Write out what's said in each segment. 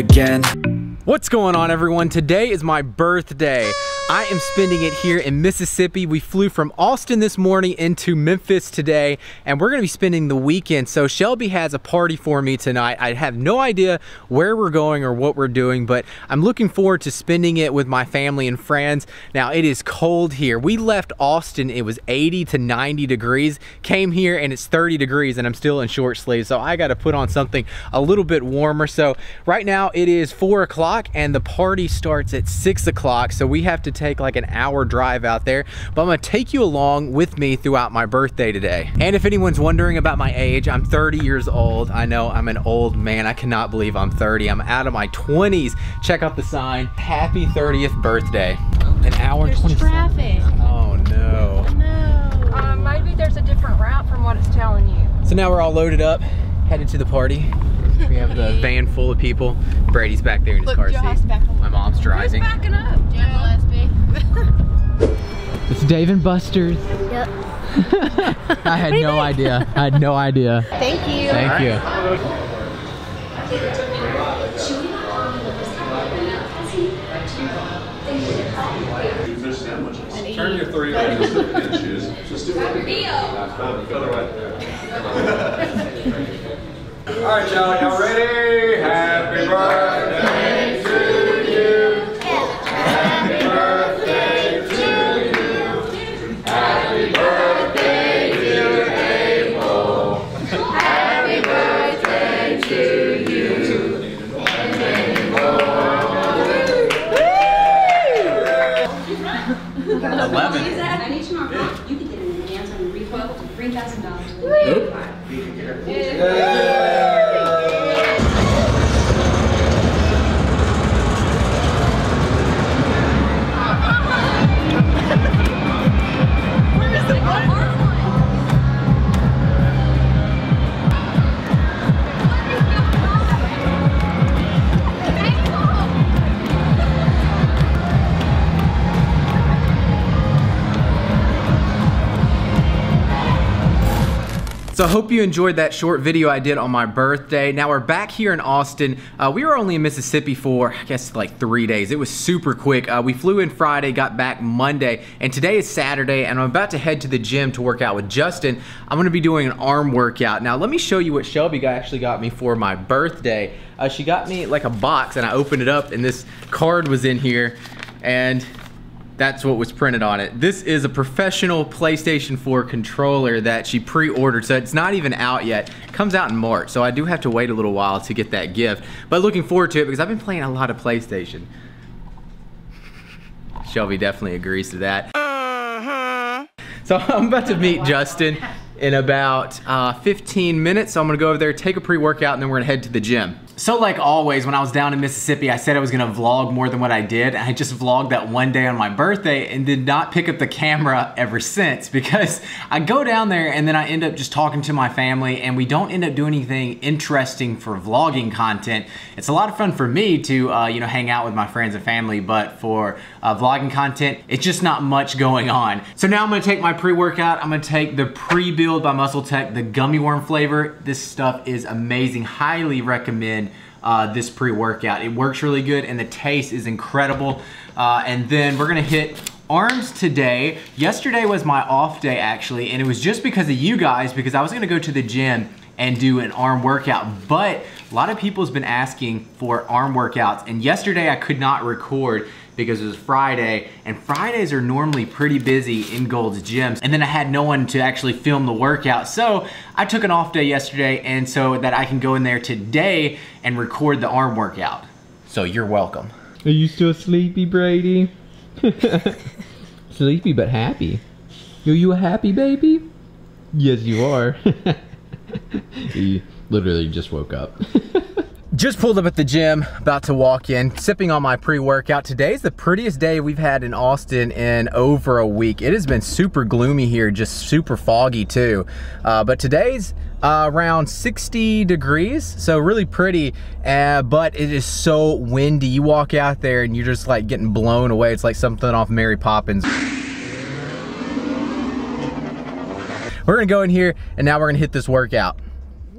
again What's going on everyone? Today is my birthday. I am spending it here in Mississippi. We flew from Austin this morning into Memphis today, and we're gonna be spending the weekend. So Shelby has a party for me tonight. I have no idea where we're going or what we're doing, but I'm looking forward to spending it with my family and friends. Now it is cold here. We left Austin, it was 80 to 90 degrees. Came here and it's 30 degrees and I'm still in short sleeves. So I gotta put on something a little bit warmer. So right now it is four o'clock and the party starts at six o'clock. So we have to take like an hour drive out there, but I'm gonna take you along with me throughout my birthday today. And if anyone's wondering about my age, I'm 30 years old. I know I'm an old man. I cannot believe I'm 30. I'm out of my 20s. Check out the sign. Happy 30th birthday. An hour and 20 traffic. Oh no. No. Uh, maybe there's a different route from what it's telling you. So now we're all loaded up, headed to the party. We have the van full of people. Brady's back there in his Look, car Josh seat. My mom's driving. Who's backing up? It's Dave and Buster's. Yep. I had no idea. I had no idea. Thank you. Thank you. Turn your three legs into shoes. Just do it. All right, y'all. Y'all ready? Happy birthday So I hope you enjoyed that short video I did on my birthday. Now we're back here in Austin. Uh, we were only in Mississippi for, I guess, like three days. It was super quick. Uh, we flew in Friday, got back Monday, and today is Saturday, and I'm about to head to the gym to work out with Justin. I'm gonna be doing an arm workout. Now let me show you what Shelby actually got me for my birthday. Uh, she got me like a box, and I opened it up, and this card was in here, and that's what was printed on it. This is a professional PlayStation 4 controller that she pre-ordered, so it's not even out yet. It comes out in March, so I do have to wait a little while to get that gift. But looking forward to it because I've been playing a lot of PlayStation. Shelby definitely agrees to that. So I'm about to meet Justin in about uh, 15 minutes. So I'm gonna go over there, take a pre-workout, and then we're gonna head to the gym. So like always, when I was down in Mississippi, I said I was gonna vlog more than what I did. I just vlogged that one day on my birthday and did not pick up the camera ever since because I go down there and then I end up just talking to my family and we don't end up doing anything interesting for vlogging content. It's a lot of fun for me to, uh, you know, hang out with my friends and family, but for uh, vlogging content, it's just not much going on. So now I'm gonna take my pre-workout. I'm gonna take the pre-build by MuscleTech, the gummy worm flavor. This stuff is amazing. Highly recommend uh, this pre-workout. It works really good and the taste is incredible. Uh, and then we're gonna hit arms today. Yesterday was my off day actually, and it was just because of you guys because I was gonna go to the gym and do an arm workout. But a lot of people has been asking for arm workouts, and yesterday I could not record because it was Friday, and Fridays are normally pretty busy in Gold's gyms. And then I had no one to actually film the workout. So I took an off day yesterday, and so that I can go in there today and record the arm workout. So you're welcome. Are you still sleepy, Brady? sleepy but happy. Are you a happy baby? Yes, you are. he literally just woke up. Just pulled up at the gym, about to walk in, sipping on my pre-workout. Today's the prettiest day we've had in Austin in over a week. It has been super gloomy here, just super foggy too. Uh, but today's uh, around 60 degrees, so really pretty, uh, but it is so windy. You walk out there and you're just like getting blown away. It's like something off Mary Poppins. We're gonna go in here and now we're gonna hit this workout.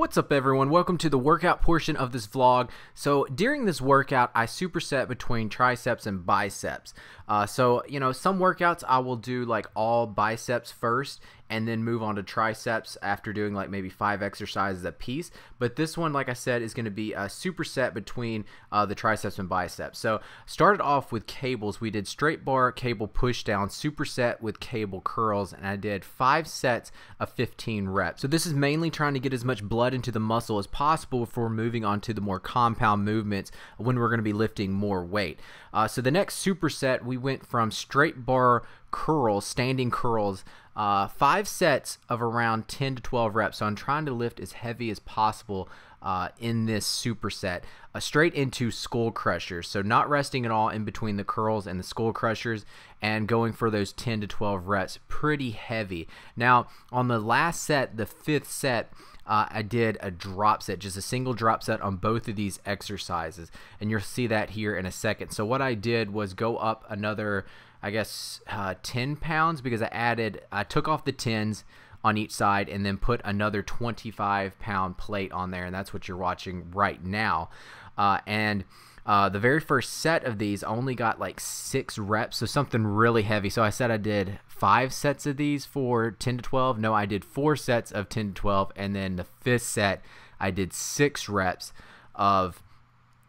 What's up everyone? Welcome to the workout portion of this vlog. So during this workout, I superset between triceps and biceps. Uh, so, you know, some workouts I will do like all biceps first and then move on to triceps after doing like maybe five exercises a piece. But this one, like I said, is going to be a superset between uh, the triceps and biceps. So started off with cables. We did straight bar cable push down, superset with cable curls, and I did five sets of 15 reps. So this is mainly trying to get as much blood into the muscle as possible before moving on to the more compound movements when we're going to be lifting more weight. Uh, so the next superset, we went from straight bar curls, standing curls, uh, five sets of around 10 to 12 reps. So I'm trying to lift as heavy as possible uh, in this superset, uh, straight into skull crushers. So not resting at all in between the curls and the skull crushers and going for those 10 to 12 reps, pretty heavy. Now, on the last set, the fifth set, uh, I did a drop set, just a single drop set on both of these exercises. And you'll see that here in a second. So what I did was go up another I guess uh, 10 pounds because I added, I took off the 10s on each side and then put another 25 pound plate on there. And that's what you're watching right now. Uh, and uh, the very first set of these only got like six reps, so something really heavy. So I said I did five sets of these for 10 to 12. No, I did four sets of 10 to 12. And then the fifth set, I did six reps of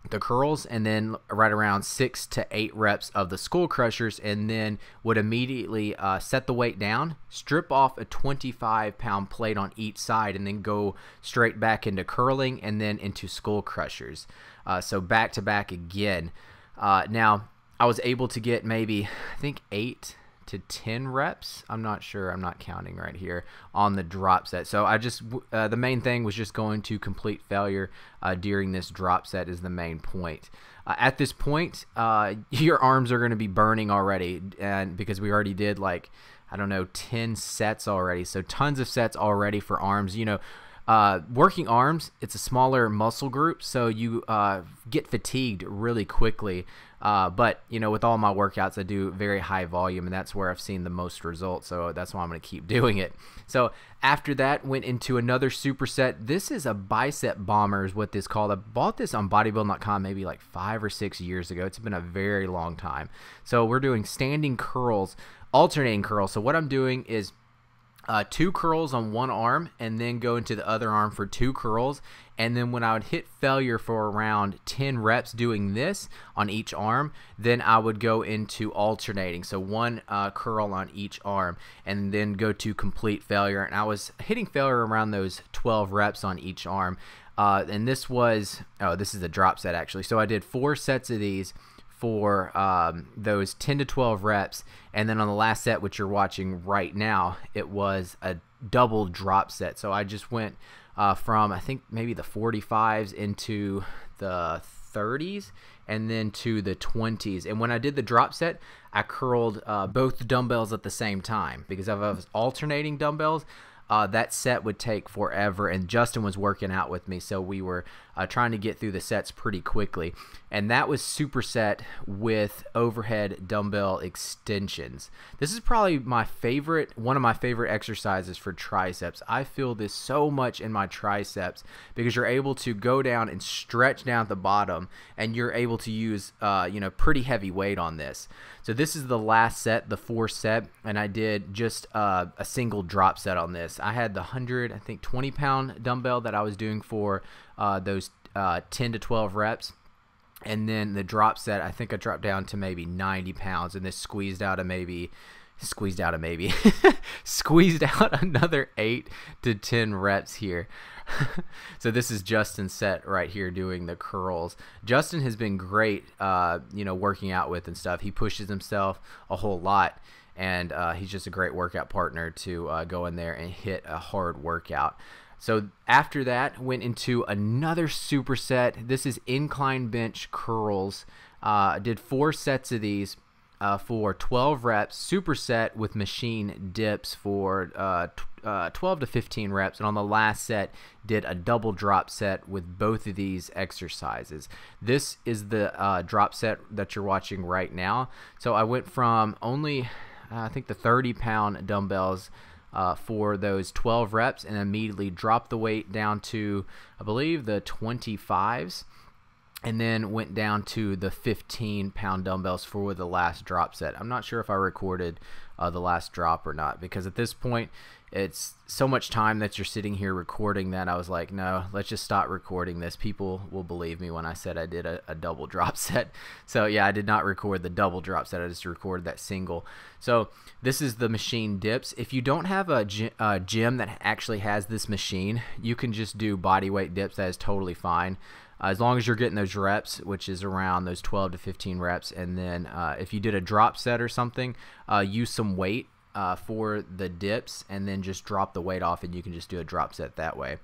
the curls and then right around six to eight reps of the skull crushers and then would immediately uh, set the weight down strip off a 25 pound plate on each side and then go straight back into curling and then into skull crushers. Uh, so back to back again. Uh, now I was able to get maybe I think eight to 10 reps. I'm not sure. I'm not counting right here on the drop set. So I just, uh, the main thing was just going to complete failure uh, during this drop set is the main point. Uh, at this point, uh, your arms are going to be burning already. And because we already did like, I don't know, 10 sets already. So tons of sets already for arms. You know, uh, working arms, it's a smaller muscle group, so you uh, get fatigued really quickly. Uh, but you know, with all my workouts, I do very high volume, and that's where I've seen the most results. So that's why I'm going to keep doing it. So after that, went into another superset. This is a bicep bomber, is what this called. I bought this on bodybuilding.com maybe like five or six years ago. It's been a very long time. So we're doing standing curls, alternating curls. So what I'm doing is uh, two curls on one arm and then go into the other arm for two curls. And then when I would hit failure for around 10 reps doing this on each arm, then I would go into alternating. So one uh, curl on each arm and then go to complete failure. And I was hitting failure around those 12 reps on each arm. Uh, and this was, oh, this is a drop set actually. So I did four sets of these for um, those 10 to 12 reps. And then on the last set, which you're watching right now, it was a double drop set. So I just went uh, from, I think, maybe the 45s into the 30s and then to the 20s. And when I did the drop set, I curled uh, both dumbbells at the same time because if I was alternating dumbbells, uh, that set would take forever. And Justin was working out with me, so we were uh, trying to get through the sets pretty quickly. And that was superset with overhead dumbbell extensions. This is probably my favorite, one of my favorite exercises for triceps. I feel this so much in my triceps because you're able to go down and stretch down at the bottom, and you're able to use, uh, you know, pretty heavy weight on this. So this is the last set, the four set, and I did just uh, a single drop set on this. I had the 100, I think 20 pound dumbbell that I was doing for uh, those uh, 10 to 12 reps. And then the drop set, I think I dropped down to maybe 90 pounds and this squeezed out of maybe squeezed out of maybe squeezed out another 8 to 10 reps here so this is Justin's set right here doing the curls. Justin has been great, uh, you know, working out with and stuff. He pushes himself a whole lot, and uh, he's just a great workout partner to uh, go in there and hit a hard workout. So after that, went into another superset. This is incline bench curls. Uh, did four sets of these uh, for 12 reps, superset with machine dips for uh, uh, 12 to 15 reps. And on the last set, did a double drop set with both of these exercises. This is the uh, drop set that you're watching right now. So I went from only, uh, I think, the 30 pound dumbbells. Uh, for those 12 reps and immediately dropped the weight down to I believe the 25s and then went down to the 15 pound dumbbells for the last drop set. I'm not sure if I recorded uh, the last drop or not because at this point it's so much time that you're sitting here recording that I was like, no, let's just stop recording this. People will believe me when I said I did a, a double drop set. So yeah, I did not record the double drop set. I just recorded that single. So this is the machine dips. If you don't have a, a gym that actually has this machine, you can just do body weight dips. That is totally fine as long as you're getting those reps, which is around those 12 to 15 reps. And then uh, if you did a drop set or something, uh, use some weight uh, for the dips and then just drop the weight off and you can just do a drop set that way.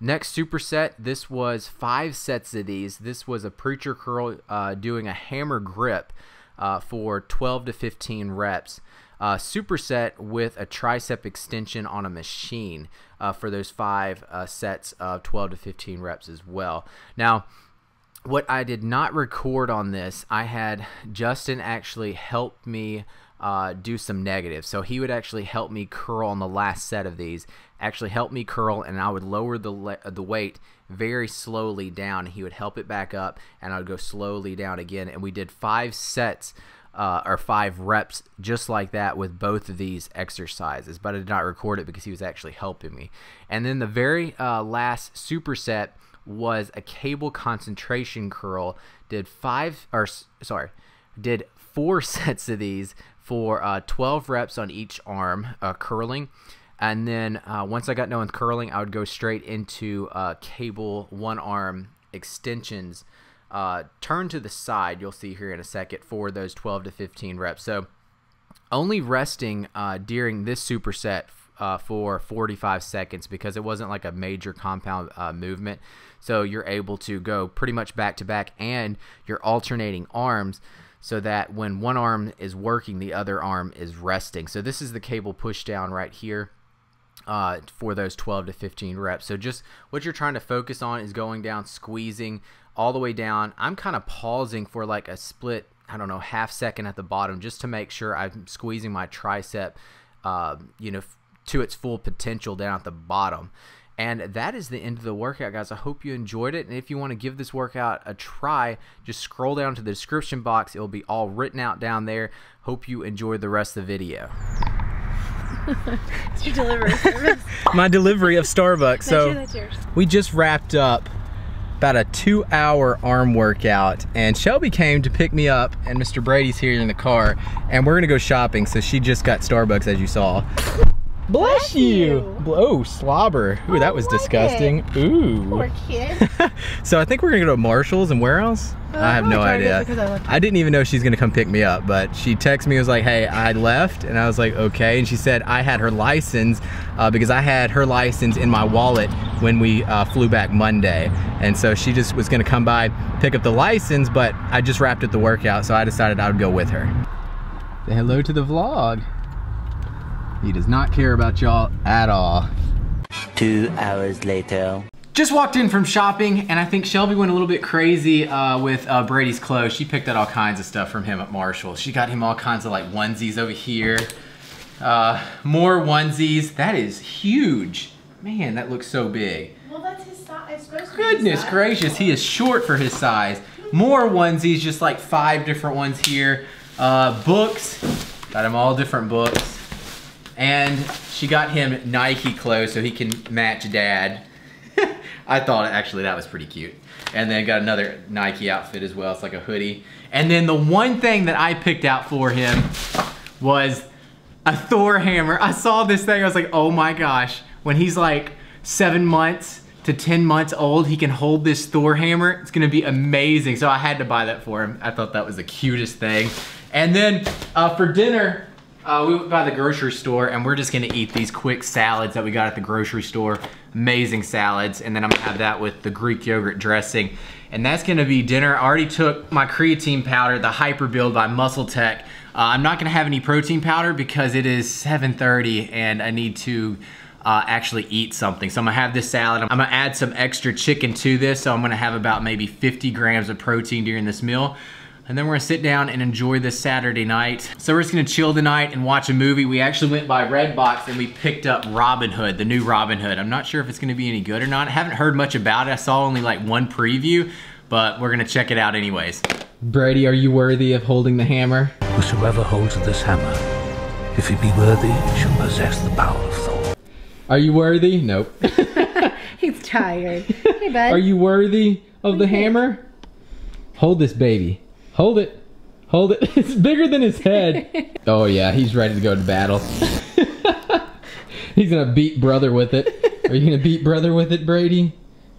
Next superset, this was five sets of these. This was a preacher curl uh, doing a hammer grip uh, for 12 to 15 reps uh, superset with a tricep extension on a machine uh, for those five uh, sets of 12 to 15 reps as well. Now, what I did not record on this, I had Justin actually help me uh, do some negatives. So he would actually help me curl on the last set of these, actually help me curl, and I would lower the, the weight very slowly down. He would help it back up, and I would go slowly down again. And we did five sets uh, or five reps just like that with both of these exercises, but I did not record it because he was actually helping me. And then the very uh, last superset was a cable concentration curl. Did five or sorry, did four sets of these for uh, 12 reps on each arm uh, curling. And then uh, once I got done with curling, I would go straight into uh, cable one arm extensions uh, turn to the side, you'll see here in a second, for those 12 to 15 reps. So only resting during this superset uh, for 45 seconds because it wasn't like a major compound uh, movement. So you're able to go pretty much back to back and you're alternating arms so that when one arm is working, the other arm is resting. So this is the cable push down right here. Uh, for those 12 to 15 reps. So just what you're trying to focus on is going down, squeezing all the way down. I'm kind of pausing for like a split, I don't know, half second at the bottom just to make sure I'm squeezing my tricep, uh, you know, to its full potential down at the bottom. And that is the end of the workout, guys. I hope you enjoyed it. And if you want to give this workout a try, just scroll down to the description box. It'll be all written out down there. Hope you enjoyed the rest of the video. it's your delivery service. My delivery of Starbucks. So we just wrapped up about a two hour arm workout and Shelby came to pick me up and Mr. Brady's here in the car and we're gonna go shopping so she just got Starbucks as you saw. Bless, you. you. Oh, slobber. Ooh, that was like disgusting. Ooh. Poor kid. so I think we're gonna go to Marshalls and where else? I have no gonna try to get idea. I I didn't even know she's gonna come pick me up, but she texted me, was like, hey, I left. And I was like, okay. And she said I had her license uh, because I had her license in my wallet when we uh, flew back Monday. And so she just was gonna come by, pick up the license, but I just wrapped up the workout, so I decided I would go with her. Say hello to the vlog. He does not care about y'all at all. Two hours later. Just walked in from shopping, and I think Shelby went a little bit crazy uh, with uh, Brady's clothes. She picked out all kinds of stuff from him at Marshall. She got him all kinds of like onesies over here. Uh, more onesies. That is huge. Man, that looks so big. Well, that's his size. It's supposed to be his Goodness size. gracious, he is short for his size. More onesies, just like five different ones here. Uh, books, got him all different books. And she got him Nike clothes so he can match dad. I thought actually that was pretty cute. And then got another Nike outfit as well. It's like a hoodie. And then the one thing that I picked out for him was a Thor hammer. I saw this thing, I was like, oh my gosh. When he's like seven months to 10 months old, he can hold this Thor hammer. It's gonna be amazing. So I had to buy that for him. I thought that was the cutest thing. And then uh, for dinner, uh, we went by the grocery store and we're just gonna eat these quick salads that we got at the grocery store. Amazing salads. And then I'm gonna have that with the Greek yogurt dressing. And that's gonna be dinner. I already took my creatine powder, the Hyper Build by MuscleTech. Uh, I'm not gonna have any protein powder because it is 7.30 and I need to uh, actually eat something. So I'm gonna have this salad. I'm gonna add some extra chicken to this. So I'm gonna have about maybe 50 grams of protein during this meal. And then we're gonna sit down and enjoy this Saturday night. So we're just gonna chill tonight and watch a movie. We actually went by Redbox and we picked up Robin Hood, the new Robin Hood. I'm not sure if it's gonna be any good or not. I haven't heard much about it. I saw only like one preview, but we're gonna check it out anyways. Brady, are you worthy of holding the hammer? Whosoever holds this hammer, if he be worthy, shall possess the power of Thor. Are you worthy? Nope. He's tired. Hey, bud. Are you worthy of the hammer? Hold this baby. Hold it. Hold it. It's bigger than his head. oh yeah, he's ready to go to battle. he's gonna beat brother with it. Are you gonna beat brother with it, Brady?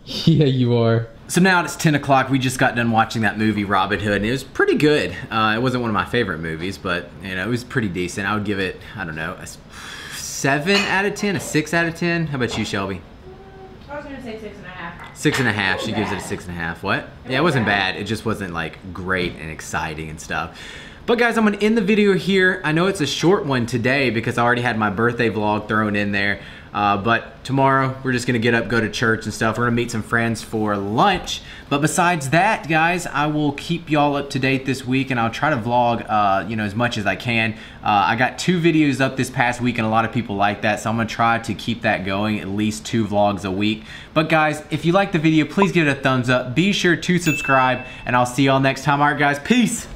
Yeah, you are. So now it's 10 o'clock. We just got done watching that movie, Robin Hood, and it was pretty good. Uh, it wasn't one of my favorite movies, but you know, it was pretty decent. I would give it, I don't know, a seven out of 10, a six out of 10. How about you, Shelby? Gonna say six and a half. Six and a half. She gives it a six and a half. What? Yeah, it wasn't bad. It just wasn't like great and exciting and stuff. But guys, I'm gonna end the video here. I know it's a short one today because I already had my birthday vlog thrown in there. Uh, but tomorrow we're just gonna get up, go to church and stuff. We're gonna meet some friends for lunch. But besides that, guys, I will keep y'all up to date this week and I'll try to vlog, uh, you know, as much as I can. Uh, I got two videos up this past week and a lot of people like that. So I'm gonna try to keep that going, at least two vlogs a week. But guys, if you like the video, please give it a thumbs up. Be sure to subscribe and I'll see y'all next time. All right, guys, peace.